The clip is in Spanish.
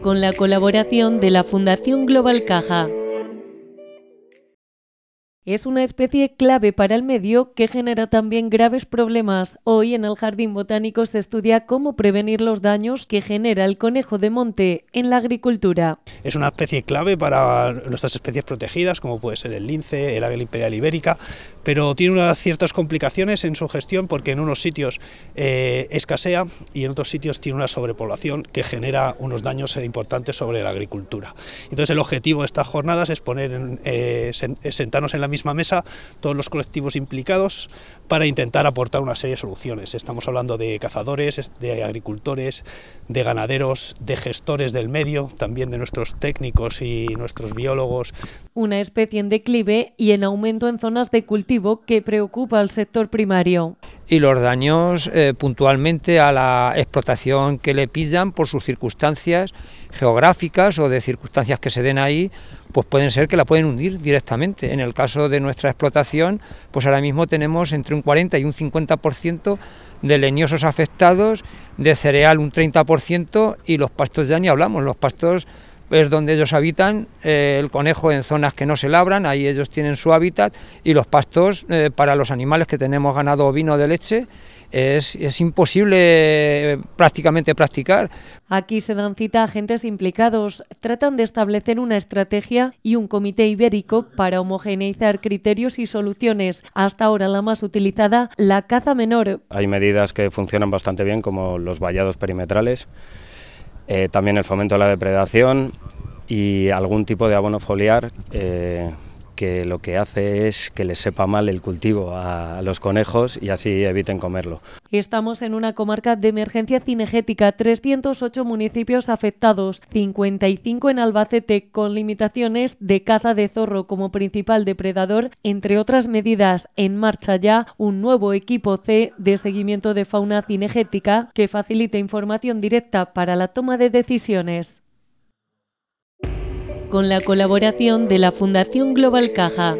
con la colaboración de la Fundación Global Caja. Es una especie clave para el medio que genera también graves problemas. Hoy en el Jardín Botánico se estudia cómo prevenir los daños que genera el conejo de monte en la agricultura. Es una especie clave para nuestras especies protegidas, como puede ser el lince, el águila imperial ibérica, pero tiene unas ciertas complicaciones en su gestión porque en unos sitios eh, escasea y en otros sitios tiene una sobrepoblación que genera unos daños importantes sobre la agricultura. Entonces el objetivo de estas jornadas es poner, eh, sentarnos en la misma mesa todos los colectivos implicados para intentar aportar una serie de soluciones. Estamos hablando de cazadores, de agricultores, de ganaderos, de gestores del medio, también de nuestros técnicos y nuestros biólogos. Una especie en declive y en aumento en zonas de cultivo que preocupa al sector primario. Y los daños eh, puntualmente a la explotación que le pillan por sus circunstancias geográficas o de circunstancias que se den ahí, pues pueden ser que la pueden hundir directamente. En el caso de nuestra explotación, pues ahora mismo tenemos entre un 40 y un 50% de leñosos afectados, de cereal un 30% y los pastos ya ni hablamos, los pastos es donde ellos habitan, eh, el conejo en zonas que no se labran, ahí ellos tienen su hábitat y los pastos eh, para los animales que tenemos ganado ovino de leche es, imposible eh, prácticamente practicar. Aquí se dan cita a agentes implicados, tratan de establecer una estrategia y un comité ibérico para homogeneizar criterios y soluciones. Hasta ahora la más utilizada, la caza menor. Hay medidas que funcionan bastante bien como los vallados perimetrales eh, también el fomento de la depredación y algún tipo de abono foliar eh, que lo que hace es que les sepa mal el cultivo a los conejos y así eviten comerlo. Estamos en una comarca de emergencia cinegética, 308 municipios afectados, 55 en Albacete, con limitaciones de caza de zorro como principal depredador, entre otras medidas. En marcha ya un nuevo equipo C de seguimiento de fauna cinegética que facilita información directa para la toma de decisiones con la colaboración de la Fundación Global Caja.